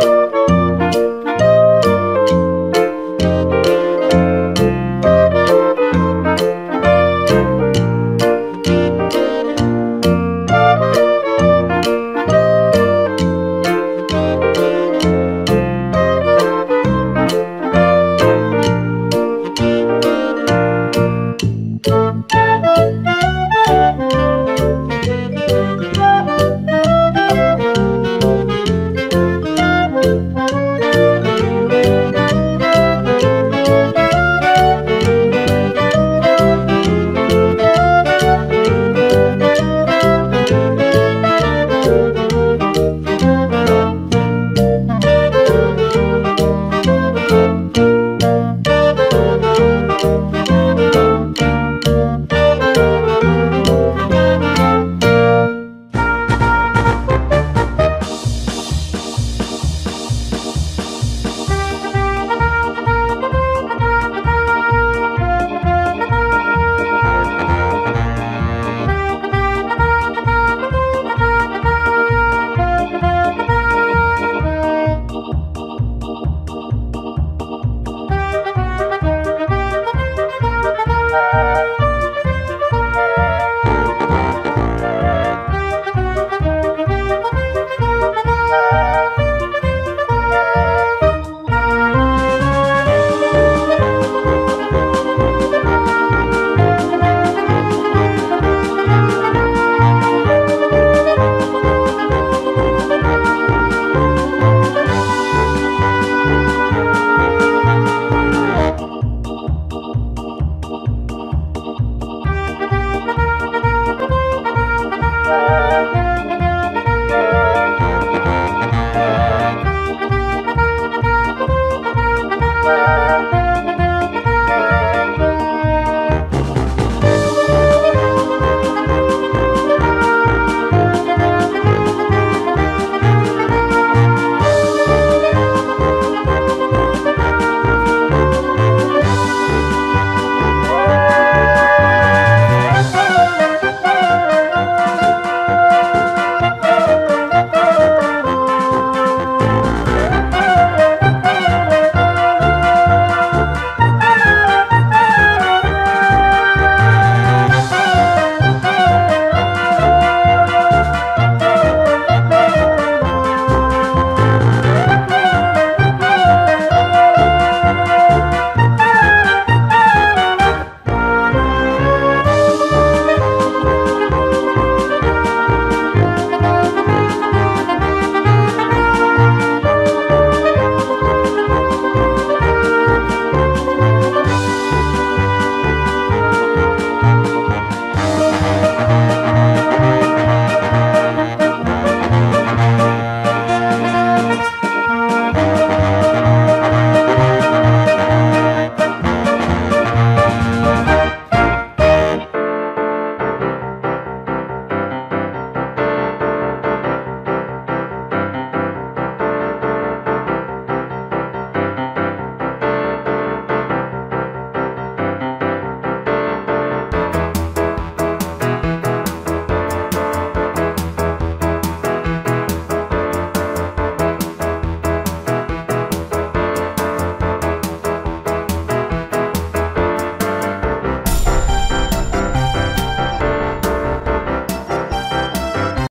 you